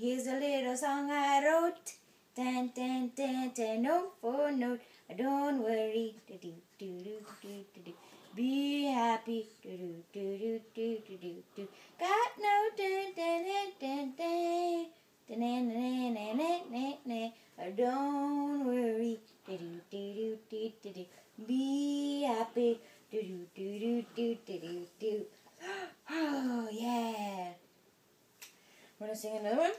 Here's a little song I wrote. Tan, tan, tan, tan, note for note. Don't worry. Do, do, do, do, do, do, do. Be happy. Do, do, do, do, do, do, do, do. Got no dun, dun, dun, dun, dun. Dun, dun, dun, dun, dun, dun, dun. Don't worry. Do, do, do, do, do, do, do. Be happy. Do, do, do, do, do, do, do, do. Oh, yeah. Want to sing another one?